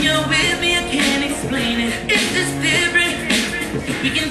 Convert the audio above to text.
When you're with me, I can't explain it. It's just different. We can